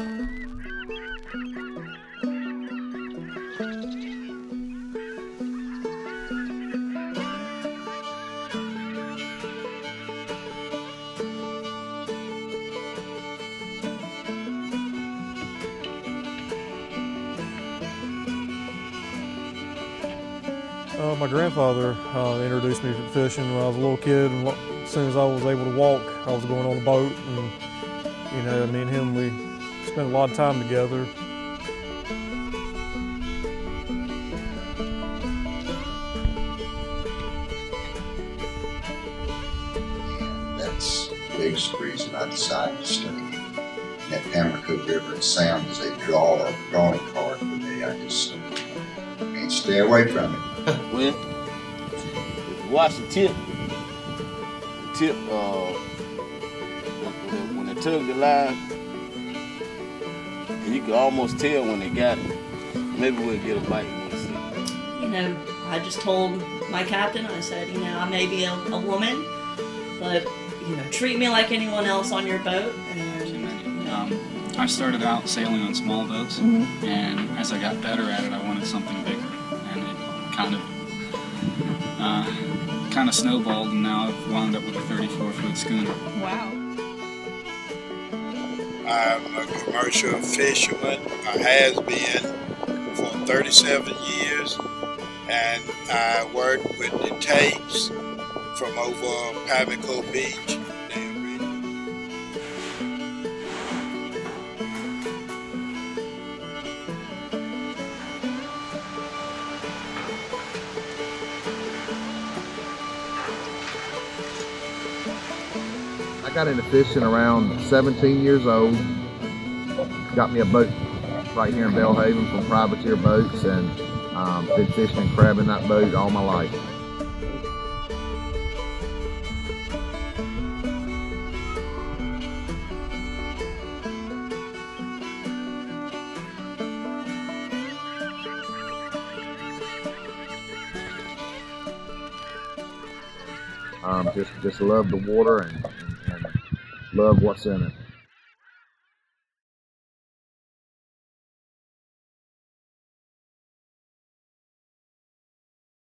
Uh, my grandfather uh, introduced me to fishing when I was a little kid, and as soon as I was able to walk, I was going on a boat, and you know, me and him, we spent a lot of time together. That's the biggest reason I decided to study that Pamlico River and Sound is a draw a drawing card for me. I just can't stay away from it. when if you watch the tip, the tip, uh, when, when they tug the line, you can almost tell when they got it. Maybe we'll get a bite when we see. You know, I just told my captain, I said, you know, I may be a, a woman, but you know, treat me like anyone else on your boat. And you know, Um, I started out sailing on small boats, and as I got better at it, I wanted something bigger, and it kind of uh, kind of snowballed, and now I've wound up with a 34 foot schooner. wow. I'm a commercial fisherman. I has been for 37 years, and I work with the tapes from over Pamlico Beach. I got into fishing around 17 years old. Got me a boat right here in Belhaven from Privateer Boats and um, been fishing and crabbing that boat all my life. Um, just just love the water and, love what's in it.